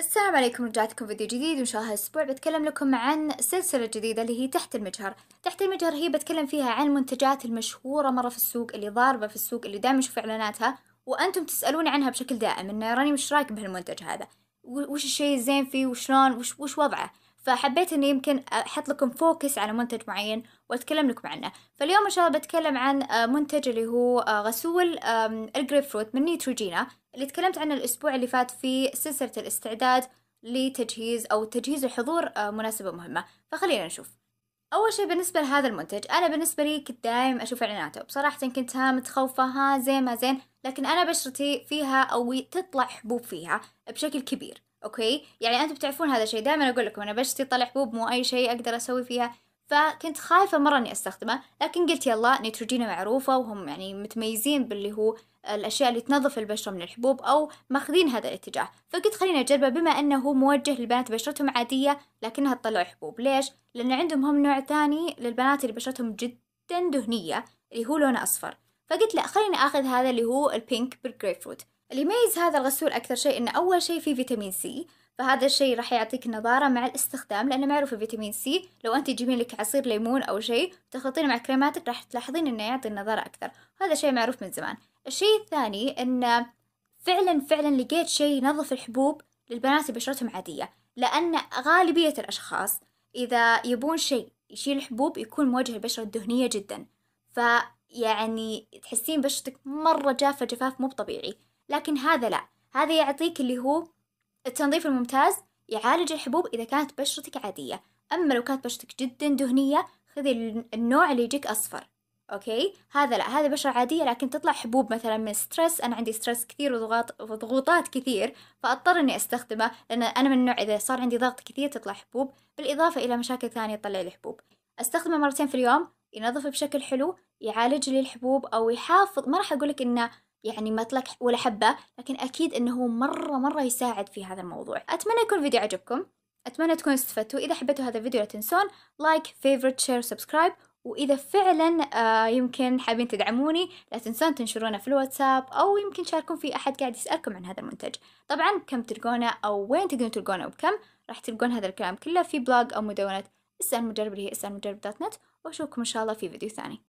السلام عليكم رجعتكم فيديو جديد وإن شاء الله هالأسبوع بتكلم لكم عن سلسلة جديدة اللي هي تحت المجهر، تحت المجهر هي بتكلم فيها عن المنتجات المشهورة مرة في السوق اللي ضاربة في السوق اللي دائما نشوف إعلاناتها وأنتم تسألوني عنها بشكل دائم إنه راني وش رايك بهالمنتج هذا؟ وش الشيء الزين فيه وشلون وش وش وضعه؟ فحبيت إني يمكن أحط لكم فوكس على منتج معين وأتكلم لكم عنه. فاليوم إن شاء الله بتكلم عن آه، منتج اللي هو آه، غسول الجريب فروت من Neutrogena اللي تكلمت عنه الأسبوع اللي فات في سلسلة الاستعداد لتجهيز أو تجهيز الحضور آه، مناسبة مهمة. فخلينا نشوف. أول شيء بالنسبة لهذا المنتج أنا بالنسبة لي كنت دايم أشوف إعلاناته. وبصراحة كنت ها متخوفة ها زين ما زين لكن أنا بشرتي فيها أو تطلع حبوب فيها بشكل كبير. أوكي؟ يعني أنتم بتعرفون هذا الشيء دائما أقول لكم أنا بشرتي طلع حبوب مو أي شيء أقدر أسوي فيها. فكنت خايفة مرة إني أستخدمه لكن قلت يلا Neutrogena معروفة وهم يعني متميزين باللي هو الأشياء اللي تنظف البشرة من الحبوب أو ماخذين هذا الاتجاه. فقلت خليني أجربه بما أنه موجه للبنات بشرتهم عادية لكنها تطلع حبوب. ليش؟ لأن عندهم هم نوع ثاني للبنات اللي بشرتهم جدا دهنية اللي هو لونه أصفر. فقلت لا خليني أخذ هذا اللي هو ال pink بالجريب فروت اللي يميز هذا الغسول أكثر شيء إنه أول شيء فيه فيتامين سي فهذا الشيء راح يعطيك نضارة مع الاستخدام لأنه معروف الفيتامين سي لو أنت تجيبين لك عصير ليمون أو شيء تخلطينه مع كريماتك راح تلاحظين إنه يعطي النضارة أكثر. وهذا شيء معروف من زمان. الشيء الثاني إنه فعلا فعلا لقيت شيء ينظف الحبوب للبنات اللي بشرتهم عادية لأن غالبية الأشخاص إذا يبون شيء يشيل الحبوب يكون موجه للبشرة الدهنية جدا فيعني تحسين بشرتك مرة جافة جفاف مو طبيعي. لكن هذا لا. هذا يعطيك اللي هو التنظيف الممتاز يعالج الحبوب إذا كانت بشرتك عادية. أما لو كانت بشرتك جدا دهنية خذي النوع اللي يجيك أصفر. أوكي؟ هذا لا. هذا بشرة عادية لكن تطلع حبوب مثلا من stress أنا عندي stress كثير وضغوطات كثير فأضطر إني أستخدمه لأن أنا من النوع إذا صار عندي ضغط كثير تطلع حبوب. بالإضافة إلى مشاكل ثانية تطلع لي حبوب أستخدمه مرتين في اليوم ينظف بشكل حلو يعالج لي الحبوب أو يحافظ ما راح أقولك إنه يعني ما طلع ولا حبة لكن أكيد إنه هو مرة مرة يساعد في هذا الموضوع. أتمنى يكون الفيديو عجبكم. أتمنى تكونوا استفدتوا. إذا حبيتوا هذا الفيديو لا تنسون like favorite share subscribe وإذا فعلا آه يمكن حابين تدعموني لا تنسون تنشرونه في الواتساب أو يمكن تشاركون في أحد قاعد يسألكم عن هذا المنتج. طبعا كم تلقونه أو وين تقدرون تلقونه وبكم راح تلقون هذا الكلام كله في blog أو مدونة اسأل مجرب اللي هي اسأل مجرب dot net وأشوفكم إن شاء الله في فيديو ثاني.